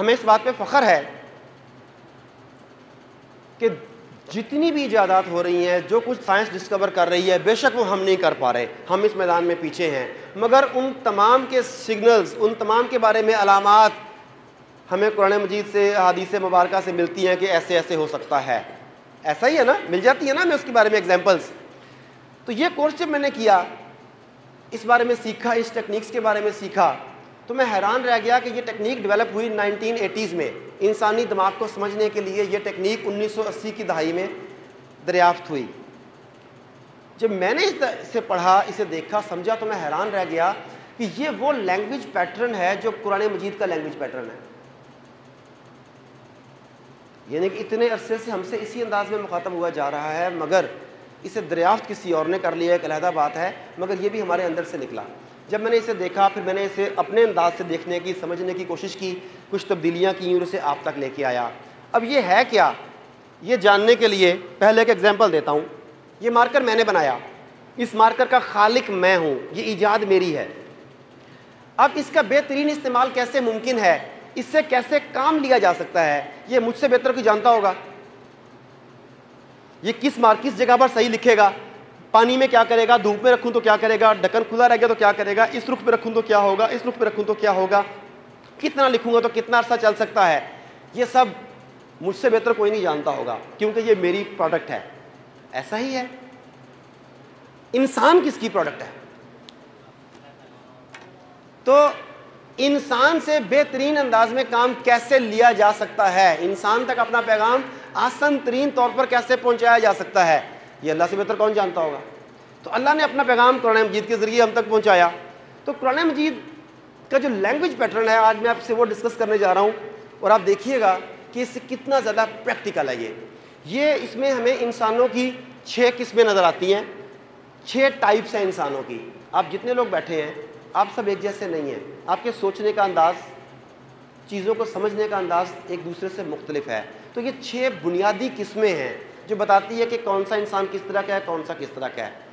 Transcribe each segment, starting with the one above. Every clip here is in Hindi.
हमें इस बात पे फ़ख्र है कि जितनी भी ईजादात हो रही हैं, जो कुछ साइंस डिस्कवर कर रही है, बेशक वो हम नहीं कर पा रहे। हम इस मैदान में पीछे हैं। मगर उन तमाम के सिग्नल्स उन तमाम के बारे में अलामत हमें कुरान मजीद से हदीस मुबारक से मिलती हैं कि ऐसे ऐसे हो सकता है। ऐसा ही है ना? मिल जाती है ना? हमें उसके बारे में एग्जाम्पल्स तो ये कोर्स जब मैंने किया, इस बारे में सीखा, इस टेक्निक्स के बारे में सीखा तो मैं हैरान रह गया कि ये टेक्निक डेवलप हुई 1980s में। इंसानी दिमाग को समझने के लिए ये टेक्निक 1980 की दहाई में दरियाफ्त हुई। जब मैंने इसे पढ़ा, इसे देखा, समझा तो मैं हैरान रह गया कि ये वो लैंग्वेज पैटर्न है जो कुरान मजीद का लैंग्वेज पैटर्न है। यानी कि इतने अरसे से हमसे इसी अंदाज में मुखातब हुआ जा रहा है, मगर इसे दरियाफ्त किसी और ने कर लिया, एक अलहदा बात है, मगर ये भी हमारे अंदर से निकला। जब मैंने इसे देखा, फिर मैंने इसे अपने अंदाज से देखने की, समझने की कोशिश की, कुछ तब्दीलियाँ की और इसे आप तक लेके आया। अब ये है क्या? ये जानने के लिए पहले एक एग्ज़ाम्पल देता हूँ। ये मार्कर मैंने बनाया। इस मार्कर का खालिक मैं हूँ। ये ईजाद मेरी है। अब इसका बेहतरीन इस्तेमाल कैसे मुमकिन है? इससे कैसे काम लिया जा सकता है? ये मुझसे बेहतर कोई जानता होगा। ये किस मार, किस जगह पर सही लिखेगा? पानी में क्या करेगा? धूप में रखूँ तो क्या करेगा? ढक्कन खुला रह गया तो क्या करेगा? इस रुख पे रखूँ तो क्या होगा? इस रुख पे रखूँ तो क्या होगा? कितना लिखूँगा तो कितना अर्सा चल सकता है? ये सब मुझसे बेहतर कोई नहीं जानता होगा, क्योंकि ये मेरी प्रोडक्ट है। ऐसा ही है। इंसान किसकी प्रोडक्ट है? तो इंसान से बेहतरीन अंदाज में काम कैसे लिया जा सकता है? इंसान तक अपना पैगाम आसान तरीन तौर पर कैसे पहुँचाया जा सकता है, ये अल्लाह से बेहतर कौन जानता होगा? तो अल्लाह ने अपना पैगाम कुरान मजीद के ज़रिए हम तक पहुँचाया। तो कुरान मजीद का जो लैंग्वेज पैटर्न है, आज मैं आपसे वो डिस्कस करने जा रहा हूँ, और आप देखिएगा कि इससे कितना ज़्यादा प्रैक्टिकल है ये। ये इसमें हमें इंसानों की छः किस्में नज़र आती हैं छः टाइप्स हैं इंसानों की। आप जितने लोग बैठे हैं, आप सब एक जैसे नहीं हैं। आपके सोचने का अंदाज़, चीज़ों को समझने का अंदाज़ एक दूसरे से मुख्तलिफ़ है। तो ये छः बुनियादी किस्में हैं जो बताती है कि कौन सा इंसान किस तरह का है, कौन सा किस तरह का है।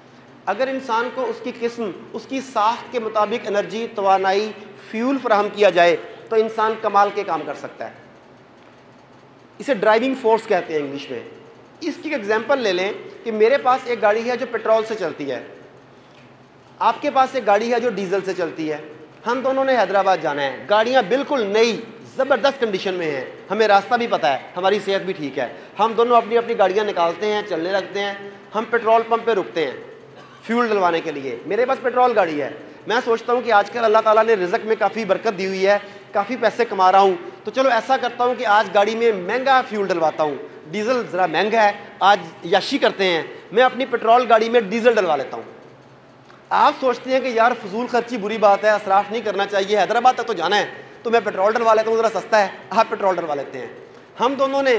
अगर इंसान को उसकी किस्म, उसकी साख के मुताबिक एनर्जी तोानाई फ्यूल फ्राहम किया जाए तो इंसान कमाल के काम कर सकता है। इसे ड्राइविंग फोर्स कहते हैं इंग्लिश में। इसकी एग्जांपल ले लें कि मेरे पास एक गाड़ी है जो पेट्रोल से चलती है। आपके पास एक गाड़ी है जो डीजल से चलती है। हम दोनों ने हैदराबाद जाना है। गाड़ियाँ बिल्कुल नई ज़बरदस्त कंडीशन में है। हमें रास्ता भी पता है, हमारी सेहत भी ठीक है। हम दोनों अपनी अपनी गाड़ियाँ निकालते हैं, चलने लगते हैं, हम पेट्रोल पंप पर रुकते हैं फ्यूल डलवाने के लिए। मेरे पास पेट्रोल गाड़ी है। मैं सोचता हूँ कि आजकल अल्लाह ताला ने रिजक में काफ़ी बरकत दी हुई है, काफ़ी पैसे कमा रहा हूँ। तो चलो ऐसा करता हूँ कि आज गाड़ी में महँगा फ्यूल डलवाता हूँ। डीजल ज़रा महँगा है, आज याशी करते हैं। मैं अपनी पेट्रोल गाड़ी में डीजल डलवा लेता हूँ। आप सोचते हैं कि यार फजूल खर्ची बुरी बात है असराफ नहीं करना चाहिए, हैदराबाद तक तो जाना है। तो मैं पेट्रोल डलवा लेता हूँ, ज़रा सस्ता है। आप पेट्रोल डलवा लेते हैं। हम दोनों ने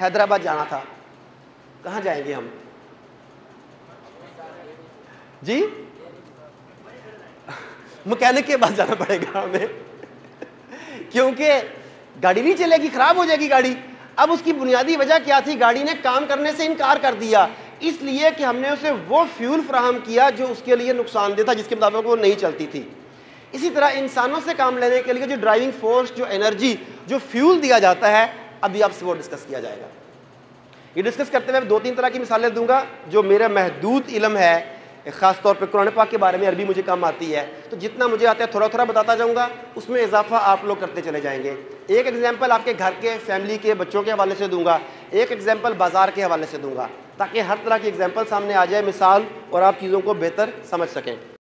हैदराबाद जाना था। कहाँ जाएँगे हम? जी? मकैनिक के पास जाना पड़ेगा हमें। क्योंकि गाड़ी नहीं चलेगी, खराब हो जाएगी गाड़ी। अब उसकी बुनियादी वजह क्या थी? गाड़ी ने काम करने से इनकार कर दिया। इसलिए कि हमने उसे वो फ्यूल फ्राहम किया जो उसके लिए नुकसानदेह था, जिसके मुताबिक वो नहीं चलती थी। इसी तरह इंसानों से काम लेने के लिए जो ड्राइविंग फोर्स जो एनर्जी जो फ्यूल दिया जाता है, अभी आपसे वो डिस्कस किया जाएगा। ये डिस्कस करते हुए दो तीन तरह की मिसालें दूँगा, जो मेरा महदूद इलम है ख़ास तौर पे कुरान पाक के बारे में, अरबी मुझे कम आती है। तो जितना मुझे आता है थोड़ा थोड़ा बताता जाऊँगा, उसमें इजाफा आप लोग करते चले जाएँगे। एक एग्ज़ाम्पल आपके घर के फैमिली के बच्चों के हवाले से दूँगा, एक एग्ज़ाम्पल बाज़ार के हवाले से दूँगा, ताकि हर तरह की एग्ज़ाम्पल सामने आ जाए, मिसाल, और आप चीज़ों को बेहतर समझ सकें।